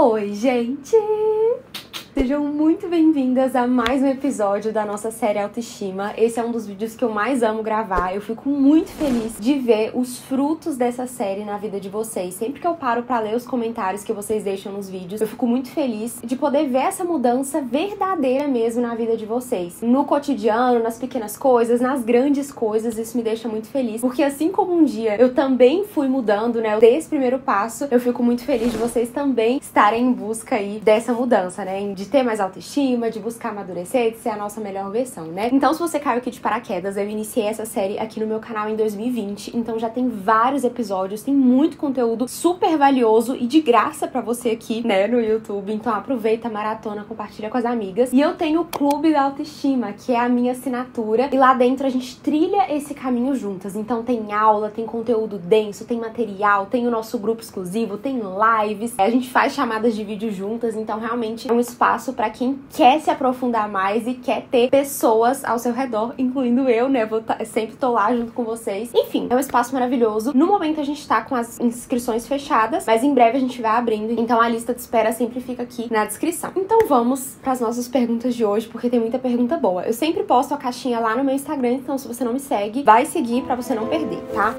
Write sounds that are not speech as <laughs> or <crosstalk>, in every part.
Oi, gente! Sejam muito bem-vindas a mais um episódio da nossa série Autoestima. Esse é um dos vídeos que eu mais amo gravar. Eu fico muito feliz de ver os frutos dessa série na vida de vocês. Sempre que eu paro para ler os comentários que vocês deixam nos vídeos, eu fico muito feliz de poder ver essa mudança verdadeira mesmo na vida de vocês. No cotidiano, nas pequenas coisas, nas grandes coisas, isso me deixa muito feliz. Porque assim como um dia eu também fui mudando, né? Eu dei esse primeiro passo, eu fico muito feliz de vocês também estarem em busca aí dessa mudança, né? De ter mais autoestima, de buscar amadurecer, de ser a nossa melhor versão, né? Então, se você caiu aqui de paraquedas, eu iniciei essa série aqui no meu canal em 2020, então já tem vários episódios, tem muito conteúdo super valioso e de graça para você aqui, né, no YouTube. Então, aproveita, maratona, compartilha com as amigas. E eu tenho o Clube da Autoestima, que é a minha assinatura, e lá dentro a gente trilha esse caminho juntas. Então, tem aula, tem conteúdo denso, tem material, tem o nosso grupo exclusivo, tem lives, a gente faz chamadas de vídeo juntas, então realmente é um espaço espaço para quem quer se aprofundar mais e quer ter pessoas ao seu redor, incluindo eu, né? Vou tá, sempre tô lá junto com vocês. Enfim, é um espaço maravilhoso. No momento a gente tá com as inscrições fechadas, mas em breve a gente vai abrindo. Então a lista de espera sempre fica aqui na descrição. Então vamos para as nossas perguntas de hoje, porque tem muita pergunta boa. Eu sempre posto a caixinha lá no meu Instagram, então se você não me segue, vai seguir para você não perder, tá?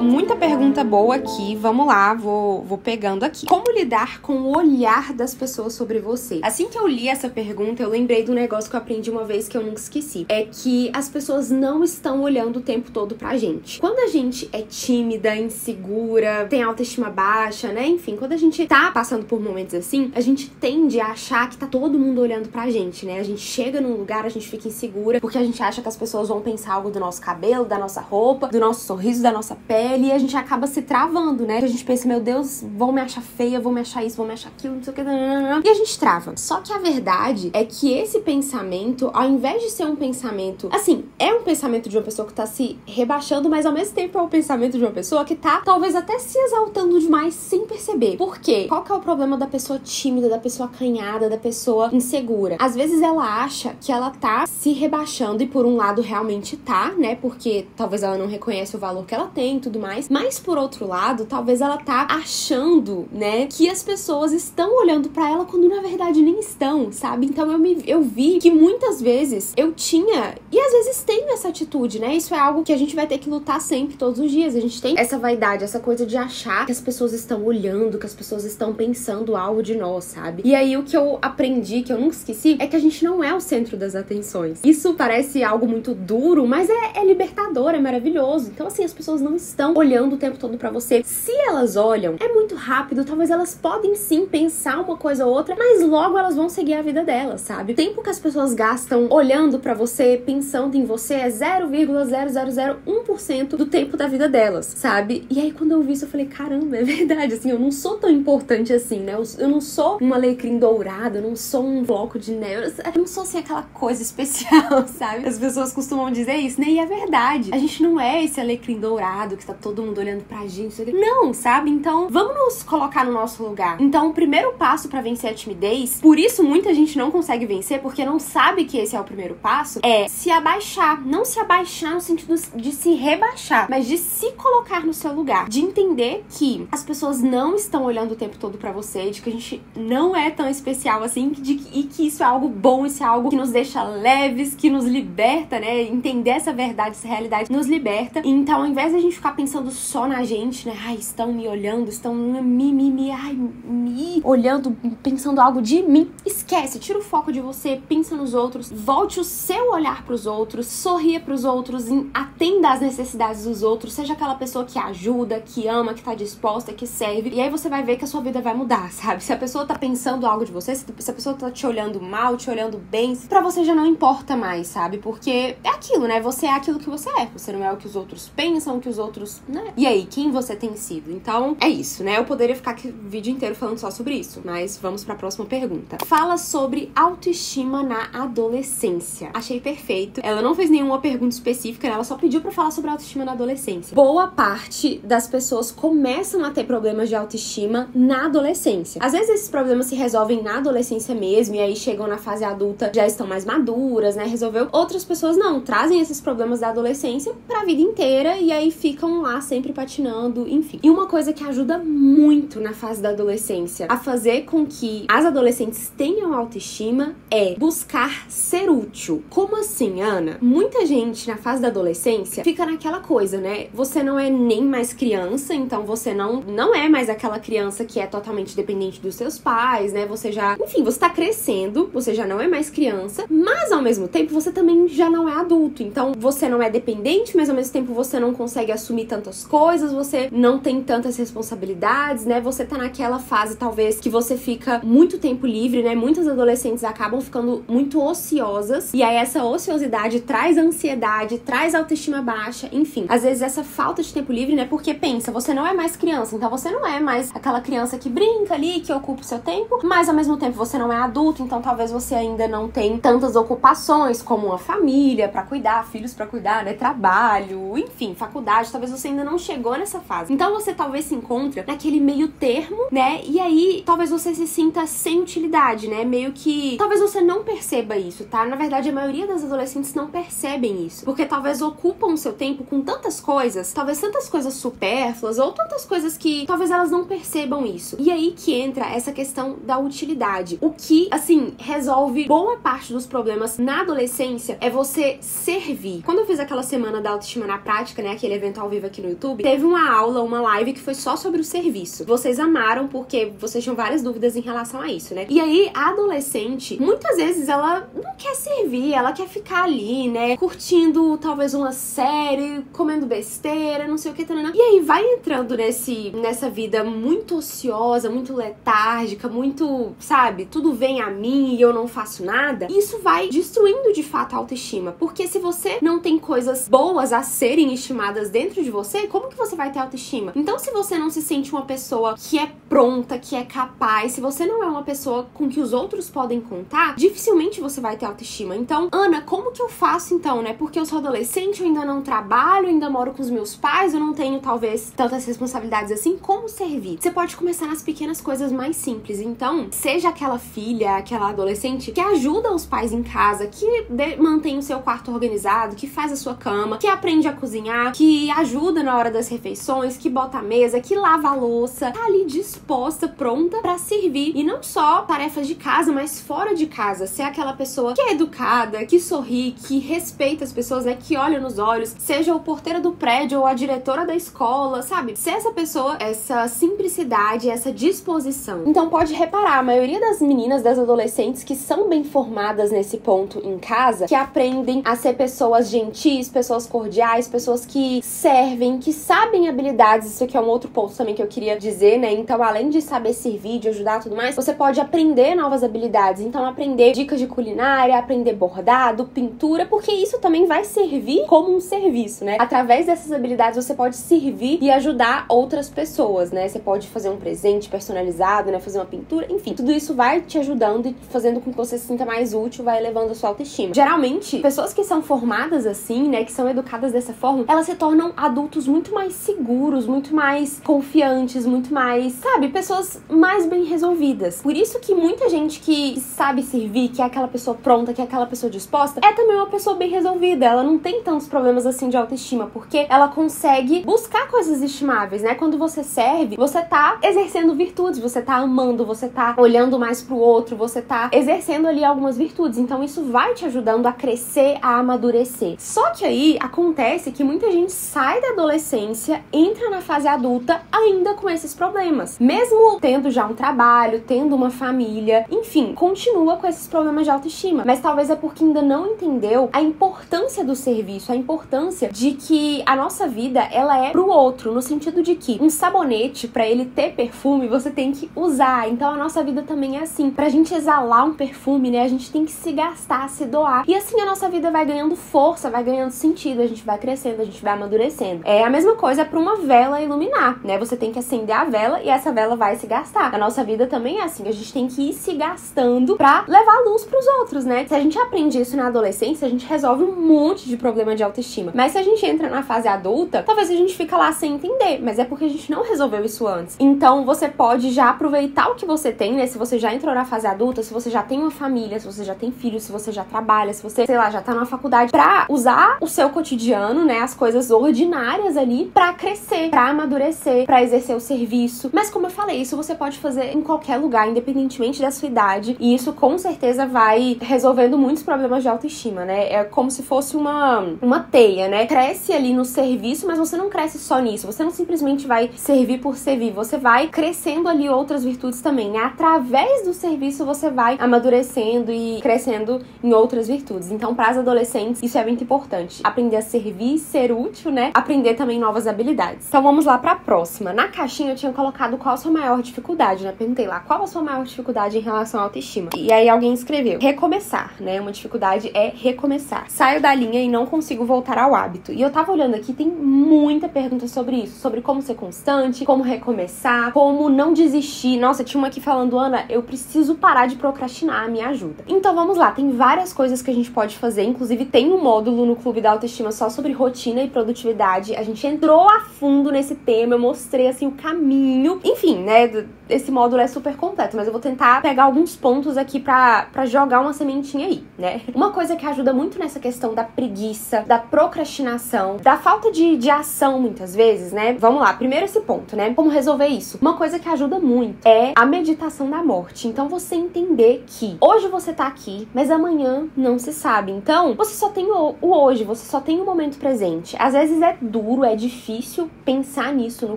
Muita pergunta boa aqui. Vamos lá, vou, vou pegando aqui. Como lidar com o olhar das pessoas sobre você? Assim que eu li essa pergunta, eu lembrei do negócio que eu aprendi uma vez que eu nunca esqueci. É que as pessoas não estão olhando o tempo todo pra gente. Quando a gente é tímida, insegura, tem autoestima baixa, né? Enfim, quando a gente tá passando por momentos assim, a gente tende a achar que tá todo mundo olhando pra gente, né? A gente chega num lugar, a gente fica insegura porque a gente acha que as pessoas vão pensar algo do nosso cabelo, da nossa roupa, do nosso sorriso, da nossa pele pele e a gente acaba se travando, né? A gente pensa, meu Deus, vão me achar feia, vão me achar isso, vão me achar aquilo, não sei o que. E a gente trava. Só que a verdade é que esse pensamento, ao invés de ser um pensamento, assim, é um pensamento de uma pessoa que tá se rebaixando, mas ao mesmo tempo é um pensamento de uma pessoa que tá talvez até se exaltando demais sem perceber. Por quê? Qual que é o problema da pessoa tímida, da pessoa acanhada, da pessoa insegura? Às vezes ela acha que ela tá se rebaixando e por um lado realmente tá, né? Porque talvez ela não reconhece o valor que ela tem tudo tudo mais. Mas por outro lado, talvez ela tá achando, né, que as pessoas estão olhando para ela quando na verdade nem estão, sabe? Então eu me eu vi que muitas vezes eu tinha e às vezes tenho essa atitude, né? Isso é algo que a gente vai ter que lutar sempre todos os dias. A gente tem essa vaidade, essa coisa de achar que as pessoas estão olhando, que as pessoas estão pensando algo de nós, sabe? E aí o que eu aprendi, que eu nunca esqueci, é que a gente não é o centro das atenções. Isso parece algo muito duro, mas é, é libertador, é maravilhoso. Então assim, as pessoas não estão estão olhando o tempo todo para você. Se elas olham, é muito rápido, talvez elas podem sim pensar uma coisa ou outra, mas logo elas vão seguir a vida delas, sabe? O tempo que as pessoas gastam olhando para você, pensando em você é 0,0001% do tempo da vida delas, sabe? E aí quando eu vi isso eu falei, caramba, é verdade, assim, eu não sou tão importante assim, né? Eu, eu não sou um alecrim dourado, eu não sou um bloco de neve, eu não sou assim aquela coisa especial, <laughs> sabe? As pessoas costumam dizer isso, né? E é verdade. A gente não é esse alecrim dourado que tá todo mundo olhando pra gente. Não, sabe? Então, vamos nos colocar no nosso lugar. Então, o primeiro passo para vencer a timidez, por isso muita gente não consegue vencer, porque não sabe que esse é o primeiro passo, é se abaixar. Não se abaixar no sentido de se rebaixar, mas de se colocar no seu lugar. De entender que as pessoas não estão olhando o tempo todo para você, de que a gente não é tão especial assim, de que, e que isso é algo bom, isso é algo que nos deixa leves, que nos liberta, né? Entender essa verdade, essa realidade nos liberta. Então, ao invés de a gente ficar pensando pensando só na gente, né? Ai, estão me olhando, estão me, me, me, ai, me olhando, pensando algo de mim. Esquece, tira o foco de você, pensa nos outros, volte o seu olhar para os outros, sorria para os outros, atenda às necessidades dos outros, seja aquela pessoa que ajuda, que ama, que tá disposta, que serve. E aí você vai ver que a sua vida vai mudar, <laughs> sabe? Se a pessoa tá pensando algo de você, se a pessoa tá te olhando mal, te olhando bem, para você já não importa mais, sabe? Porque é aquilo, né? Você é aquilo que você é. Você não é o que os outros pensam, o que os outros né? E aí, quem você tem sido? Então, é isso, né? Eu poderia ficar aqui o vídeo inteiro falando só sobre isso. Mas vamos para a próxima pergunta. Fala sobre autoestima na adolescência. Achei perfeito. Ela não fez nenhuma pergunta específica, né? ela só pediu para falar sobre autoestima na adolescência. Boa parte das pessoas começam a ter problemas de autoestima na adolescência. Às vezes esses problemas se resolvem na adolescência mesmo e aí chegam na fase adulta, já estão mais maduras, né? Resolveu. Outras pessoas não, trazem esses problemas da adolescência pra vida inteira e aí ficam lá sempre patinando, enfim. E uma coisa que ajuda muito na fase da adolescência a fazer com que as adolescentes tenham autoestima é buscar ser útil. Como assim, Ana? Muita gente na fase da adolescência fica naquela coisa, né? Você não é nem mais criança, então você não não é mais aquela criança que é totalmente dependente dos seus pais, né? Você já, enfim, você tá crescendo, você já não é mais criança, mas ao mesmo tempo você também já não é adulto. Então você não é dependente, mas ao mesmo tempo você não consegue assumir tantas coisas, você não tem tantas responsabilidades, né? Você tá naquela fase talvez que você fica muito tempo livre, né? Muitas adolescentes acabam ficando muito ociosas e aí essa ociosidade traz ansiedade, traz autoestima baixa, enfim. Às vezes essa falta de tempo livre, né? Porque pensa, você não é mais criança, então você não é mais aquela criança que brinca ali, que ocupa o seu tempo, mas ao mesmo tempo você não é adulto, então talvez você ainda não tem tantas ocupações como uma família para cuidar, filhos para cuidar, né? Trabalho, enfim, faculdade, talvez você ainda não chegou nessa fase. Então você talvez se encontre naquele meio termo, né? E aí talvez você se sinta sem utilidade, né? Meio que talvez você não perceba isso, tá? Na verdade, a maioria das adolescentes não percebem isso, porque talvez ocupam o seu tempo com tantas coisas, talvez tantas coisas supérfluas ou tantas coisas que talvez elas não percebam isso. E aí que entra essa questão da utilidade. O que, assim, resolve boa parte dos problemas na adolescência é você servir. Quando eu fiz aquela semana da autoestima na prática, né, aquele evento ao vivo aqui no YouTube, teve uma aula, uma live que foi só sobre o serviço. Vocês amaram porque vocês tinham várias dúvidas em relação a isso, né? E aí, a adolescente, muitas vezes ela não quer servir, ela quer ficar ali, né, curtindo talvez uma série, comendo besteira, não sei o que, tanana. e aí vai entrando nesse nessa vida muito ociosa, muito letárgica, muito, sabe, tudo vem a mim e eu não faço nada. Isso vai destruindo de fato a autoestima, porque se você não tem coisas boas a serem estimadas dentro de você, como que você vai ter autoestima? Então, se você não se sente uma pessoa que é pronta, que é capaz, se você não é uma pessoa com que os outros podem contar, dificilmente você vai ter autoestima. Então, Ana, como que eu faço então, né? Porque eu sou adolescente, eu ainda não trabalho, ainda moro com os meus pais, eu não tenho talvez tantas responsabilidades assim. Como servir? Você pode começar nas pequenas coisas mais simples. Então, seja aquela filha, aquela adolescente que ajuda os pais em casa, que mantém o seu quarto organizado, que faz a sua cama, que aprende a cozinhar, que ajuda na hora das refeições, que bota a mesa, que lava a louça, tá ali disposta, pronta para servir. E não só tarefas de casa, mas fora de casa. Ser aquela pessoa que é educada, que sorri, que respeita as pessoas, né? Que olha nos olhos, seja o porteiro do prédio ou a diretora da escola, sabe? Ser essa pessoa, essa simplicidade, essa disposição. Então pode reparar, a maioria das meninas, das adolescentes que são bem formadas nesse ponto em casa, que aprendem a ser pessoas gentis, pessoas cordiais, pessoas que servem, que sabem habilidades. Isso aqui é um outro ponto também que eu queria dizer, né? Então, além de saber servir, de ajudar tudo mais, você pode aprender novas habilidades. Então, aprender dicas de culinária, aprender bordado, pintura, porque isso também vai servir como um serviço, né? Através dessas habilidades você pode servir e ajudar outras pessoas, né? Você pode fazer um presente personalizado, né? Fazer uma pintura, enfim, tudo isso vai te ajudando e fazendo com que você se sinta mais útil, vai elevando a sua autoestima. Geralmente, pessoas que são formadas assim, né, que são educadas dessa forma, elas se tornam adultos muito mais seguros, muito mais confiantes, muito mais, sabe, pessoas mais bem resolvidas. Por isso que muita gente que sabe servir, que é aquela pessoa pronta, que é aquela pessoa disposta, é também uma pessoa bem resolvida. Ela não tem tantos problemas assim de autoestima, porque ela consegue buscar coisas estimáveis, né? Quando você serve, você tá exercendo virtudes, você tá amando, você tá olhando mais pro outro, você tá exercendo ali algumas virtudes. Então isso vai te ajudando a crescer, a amadurecer. Só que aí acontece que muita gente sai da adolescência, entra na fase adulta ainda com esses problemas. Mesmo tendo já um trabalho, tendo uma família, enfim, continua com esses problemas de autoestima. Mas talvez é porque ainda não entendeu a importância do serviço, a importância de que a nossa vida ela é pro outro, no sentido de que um sabonete para ele ter perfume, você tem que usar. Então a nossa vida também é assim. Pra gente exalar um perfume, né, a gente tem que se gastar, se doar. E assim a nossa vida vai ganhando força, vai ganhando sentido, a gente vai crescendo, a gente vai amadurecendo. É a mesma coisa para uma vela iluminar, né? Você tem que acender a vela e essa vela vai se gastar. A nossa vida também é assim, a gente tem que ir se gastando pra levar luz pros outros, né? Se a gente aprende isso na adolescência, a gente resolve um monte de problema de autoestima. Mas se a gente entra na fase adulta, talvez a gente fica lá sem entender, mas é porque a gente não resolveu isso antes. Então você pode já aproveitar o que você tem, né? Se você já entrou na fase adulta, se você já tem uma família, se você já tem filhos, se você já trabalha, se você, sei lá, já tá na faculdade, pra usar o seu cotidiano, né? As coisas ordinárias ali, pra crescer, pra amadurecer, pra exercer o serviço. Mas como eu falei, isso você pode fazer em qualquer lugar, independentemente da sua idade, e isso com certeza vai resolvendo muitos problemas de autoestima, né? É como se fosse uma, uma teia, né? Cresce ali no serviço, mas você não cresce só nisso. Você não simplesmente vai servir por servir, você vai crescendo ali outras virtudes também, né? Através do serviço você vai amadurecendo e crescendo em outras virtudes. Então, para as adolescentes, isso é muito importante. Aprender a servir, ser útil, né? Aprender também novas habilidades. Então, vamos lá para a próxima. Na caixinha eu tinha colocado qual a sua maior dificuldade, né? Perguntei lá, qual a sua maior dificuldade em relação à autoestima? E aí alguém escreveu: recomeçar, né? Uma dificuldade é recomeçar. Saio da linha e não consigo voltar ao hábito. E eu tava olhando aqui, tem muita pergunta sobre isso, sobre como ser constante, como recomeçar, como não desistir. Nossa, tinha uma aqui falando, Ana, eu preciso parar de procrastinar, me ajuda. Então vamos lá, tem várias coisas que a gente pode fazer, inclusive tem um módulo no Clube da Autoestima só sobre rotina e produtividade. A gente entrou a fundo nesse tema, eu mostrei assim o caminho. Enfim, né? Esse módulo é super completo, mas eu vou tentar pegar alguns pontos aqui para jogar uma sementinha aí, né? Uma coisa que ajuda muito nessa questão da preguiça, da procrastinação, da falta de, de ação muitas vezes, né? Vamos lá, primeiro esse ponto, né? Como resolver isso? Uma coisa que ajuda muito é a meditação da morte. Então você entender que hoje você tá aqui, mas amanhã não se sabe. Então você só tem o, o hoje, você só tem o momento presente. Às vezes é duro, é difícil pensar nisso no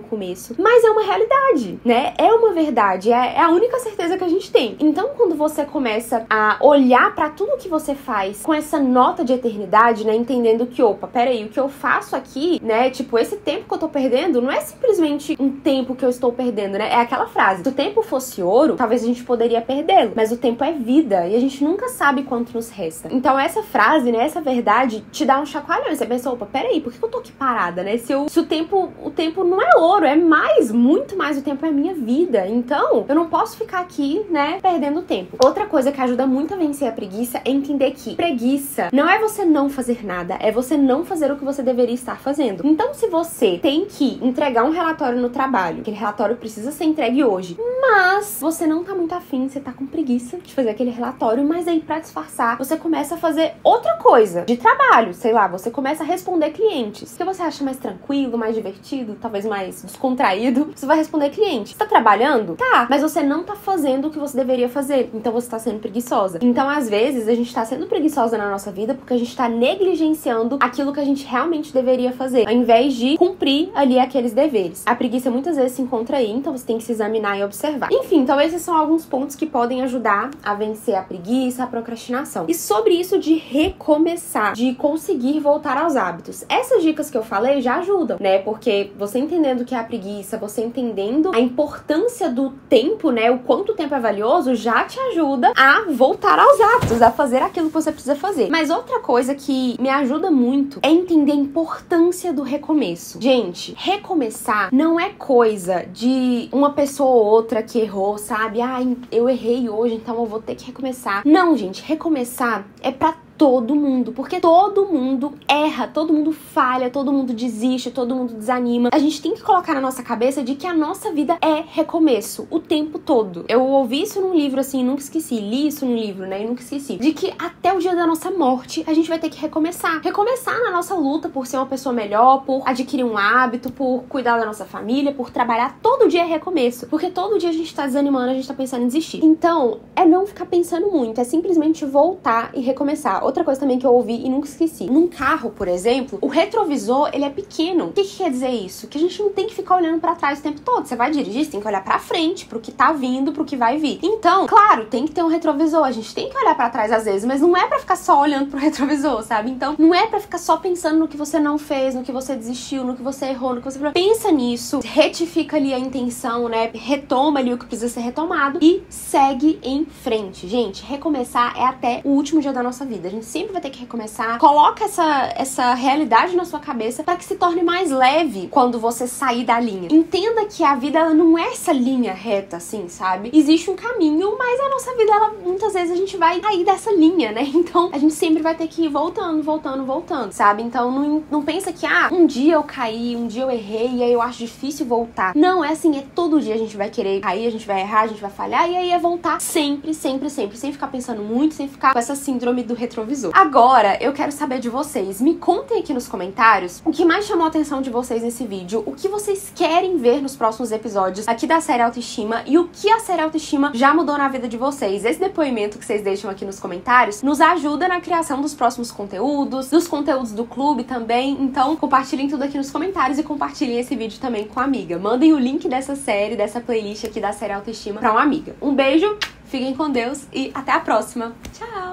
começo, mas é uma realidade, né? É uma verdade, é, é a única certeza que a gente tem. Então quando você começa a olhar para tudo que você faz com essa nota de eternidade, né? Entendendo que, opa, peraí, o que eu faço aqui, né? Tipo, esse tempo que eu tô perdendo não é simplesmente um tempo que eu estou perdendo, né? É aquela frase: se o tempo fosse ouro, talvez a gente poderia perdê-lo, mas o tempo é vida e a gente nunca sabe quanto nos resta. Então, essa frase, né? Essa verdade te dá um chacoalhão. Você pensa, opa, peraí, por que eu tô aqui parada, né? Se, eu, se o tempo, o tempo não é ouro, é mais, muito mais. O tempo é minha vida. Então, eu não posso ficar aqui, né? Perdendo tempo. Outra coisa que ajuda muito a vencer a preguiça é entender que preguiça não é você não fazer nada, é você não fazer o que você deveria estar fazendo. Então, se você tem que entregar um relatório no trabalho, aquele relatório precisa ser entregue hoje, mas você não tá muito afim, você tá com preguiça de fazer aquele relatório, mas aí para disfarçar, você começa a fazer outra coisa de trabalho, sei lá, você começa a responder clientes, que você acha mais tranquilo, mais divertido, talvez mais descontraído, você vai responder clientes. Você tá trabalhando? Tá, mas você não tá fazendo o que você deveria fazer, então você tá sendo preguiçosa. Então, às vezes, a gente tá sendo preguiçosa na nossa vida porque a gente tá negligenciando aquilo que a gente realmente deveria fazer, ao invés de cumprir ali aqueles deveres. A preguiça muitas vezes se encontra aí, então você tem que se examinar e observar. Enfim, então esses são alguns pontos que podem ajudar a vencer a preguiça, a procrastinação. E sobre isso de recomeçar, de conseguir voltar aos hábitos. Essas dicas que eu falei já ajudam, né? Porque você entendendo que é a preguiça, você entendendo a importância do tempo, né? O quanto o tempo é valioso, já te ajuda a voltar aos hábitos, a fazer aquilo que você precisa fazer. Mas outra coisa que me ajuda muito é entender a importância do recomeço. Gente, recomeçar não é coisa de uma pessoa ou outra que errou, sabe? Ah, eu errei hoje, então eu vou ter que recomeçar. Não, gente, recomeçar é para todo mundo, porque todo mundo erra, todo mundo falha, todo mundo desiste, todo mundo desanima. A gente tem que colocar na nossa cabeça de que a nossa vida é recomeço o tempo todo. Eu ouvi isso num livro assim, nunca esqueci, li isso num livro, né, e nunca esqueci, de que até o dia da nossa morte a gente vai ter que recomeçar. Recomeçar na nossa luta por ser uma pessoa melhor, por adquirir um hábito, por cuidar da nossa família, por trabalhar. Todo dia é recomeço, porque todo dia a gente tá desanimando, a gente tá pensando em desistir. Então, é não ficar pensando muito, é simplesmente voltar e recomeçar outra coisa também que eu ouvi e nunca esqueci. Num carro, por exemplo, o retrovisor, ele é pequeno. O que, que quer dizer isso? Que a gente não tem que ficar olhando para trás o tempo todo. Você vai dirigir, você tem que olhar para frente, pro que tá vindo, pro que vai vir. Então, claro, tem que ter um retrovisor. A gente tem que olhar para trás às vezes, mas não é para ficar só olhando pro <laughs> retrovisor, sabe? Então, não é para ficar só pensando no que você não fez, no que você desistiu, no que você errou, no que você pensa nisso, retifica ali a intenção, né? Retoma ali o que precisa ser retomado e segue em frente. Gente, recomeçar é até o último dia da nossa vida gente sempre vai ter que recomeçar. Coloca essa, essa realidade na sua cabeça para que se torne mais leve quando você sair da linha. Entenda que a vida ela não é essa linha reta, assim, sabe? Existe um caminho, mas a nossa vida, ela, muitas vezes a gente vai sair dessa linha, né? <laughs> Então a gente sempre vai ter que ir voltando, voltando, voltando, sabe? Então não, não pensa que, ah, um dia eu caí, um dia eu errei, e aí eu acho difícil voltar. Não, é assim, é todo dia a gente vai querer cair, a gente vai errar, a gente vai falhar, e aí é voltar sempre, sempre, sempre, sem ficar pensando muito, sem ficar com essa síndrome do retrovisor. Agora, eu quero saber de vocês. Me contem aqui nos comentários o que mais chamou a atenção de vocês nesse vídeo, o que vocês querem ver nos próximos episódios aqui da série Autoestima e o que a série Autoestima já mudou na vida de vocês. Esse depoimento que vocês deixam aqui nos comentários nos ajuda na criação dos próximos conteúdos, dos conteúdos do clube também. Então, compartilhem tudo aqui nos comentários e compartilhem esse vídeo também com a amiga. Mandem o link dessa série, dessa playlist aqui da série Autoestima pra uma amiga. Um beijo, fiquem com Deus e até a próxima. Tchau!